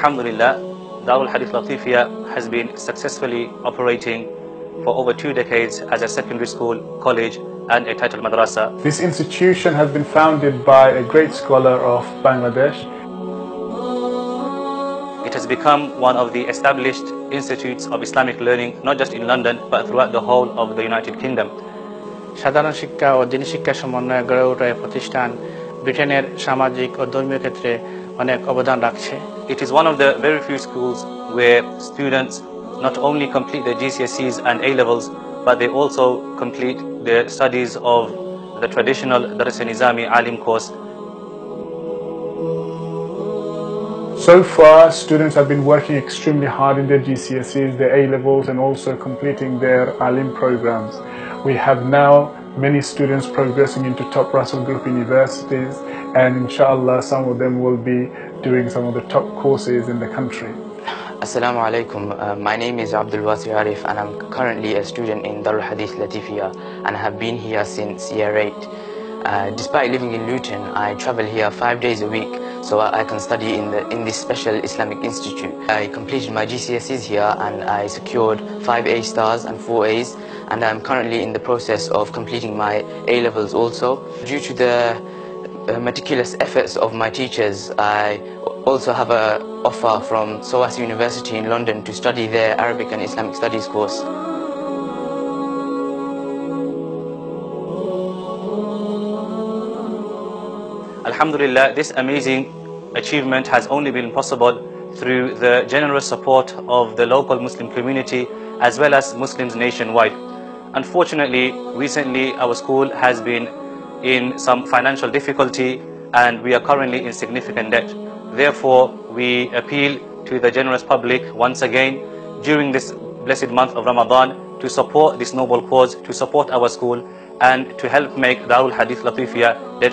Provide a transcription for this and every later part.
Alhamdulillah, Darul Hadith Latifiah has been successfully operating for over two decades as a secondary school, college and a title madrasa. This institution has been founded by a great scholar of Bangladesh. It has become one of the established institutes of Islamic learning, not just in London, but throughout the whole of the United Kingdom. সাধারণ শিক্ষা ও দিনী শিক্ষা সমন্বয়ে গড়ে ওঠা প্রতিষ্ঠান ব্রিটেনের সামাজিক ও ধর্মীয় ক্ষেত্রে it is one of the very few schools where students not only complete their GCSEs and A levels but they also complete their studies of the traditional Dars-e-Nizami Alim course So far, students have been working extremely hard in their GCSEs, their A-levels and also completing their ALIM programs. We have now many students progressing into top Russell Group universities, and inshallah, some of them will be doing some of the top courses in the country. Assalamu alaikum. Uh, my name is Abdul Wasi Arif and I'm currently a student in Darul Hadith Latifiah and have been here since year 8. Uh, despite living in Luton, I travel here five days a week so I can study in, the, in this special Islamic institute. I completed my GCSEs here and I secured 5 A stars and 4 A's and I'm currently in the process of completing my A levels also. Due to the uh, meticulous efforts of my teachers, I also have a offer from SOAS University in London to study their Arabic and Islamic Studies course. Alhamdulillah, this amazing achievement has only been possible through the generous support of the local Muslim community as well as Muslims nationwide. Unfortunately, recently our school has been in some financial difficulty and we are currently in significant debt. Therefore, we appeal to the generous public once again during this blessed month of Ramadan to support this noble cause, to support our school and to help make Darul Hadith Latifiah debt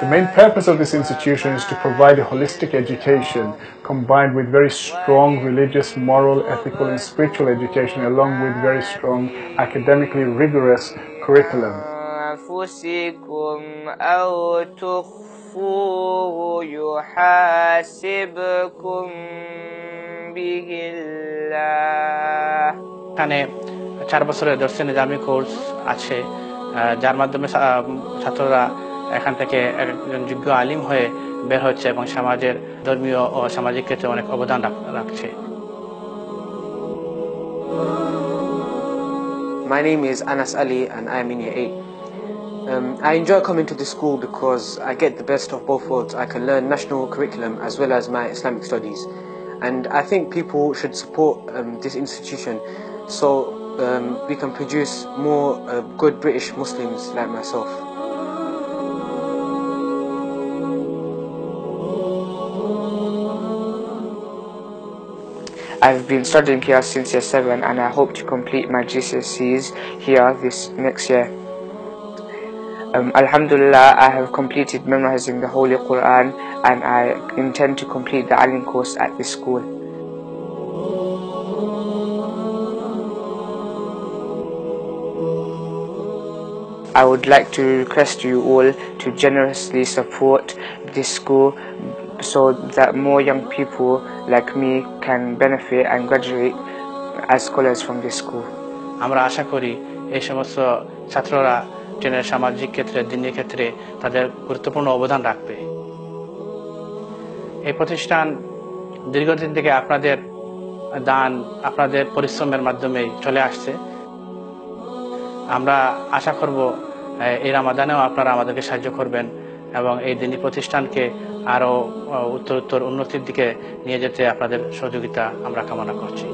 The main purpose of this institution is to provide a holistic education combined with very strong religious, moral, ethical and spiritual education along with very strong academically rigorous curriculum. এখানে চার বছরের দর্শন Nizami course আছে আহ, যার মাধ্যমে ছা- ছাত্ররা এখান থেকে একজন যোগ্য আলিম হয়ে বের হচ্ছে এবং সমাজের ধর্মীয় ও সামাজিক ক্ষেত্রে অনেক অবদান রাখ- রাখছে My name is Anas Ali and I am in year 8. Um, I enjoy coming to the school because I get the best of both worlds. I can learn national curriculum as well as my Islamic studies. And I think people should support um, this institution so um, we can produce more uh, good British Muslims like myself. I've been studying here since year 7 and I hope to complete my GCSEs here this next year. Um, Alhamdulillah, I have completed memorizing the Holy Quran and I intend to complete the Alim course at this school. I would like to request you all to generously support this school so that more young people like me can benefit and graduate as scholars from this school. আমরা আশা করি এই সমস্ত ছাত্ররা ট্রেনের সামাজিক ক্ষেত্রে দিনী ক্ষেত্রে তাদের গুরুত্বপূর্ণ অবদান রাখবে এই প্রতিষ্ঠান দীর্ঘদিন থেকে আপনাদের দান আপনাদের পরিশ্রমের মাধ্যমেই চলে আসছে আমরা আশা করব এই রামাদানেও আপনারা আমাদেরকে সাহায্য করবেন এবং এই দিনী প্রতিষ্ঠানকে আরও উত্তর উত্তর উন্নতির দিকে নিয়ে যেতে আপনাদের সহযোগিতা আমরা কামনা করছি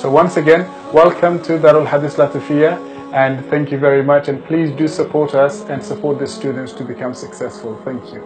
So once again, Welcome to Darul Hadith Latifia and thank you very much and please do support us and support the students to become successful. Thank you.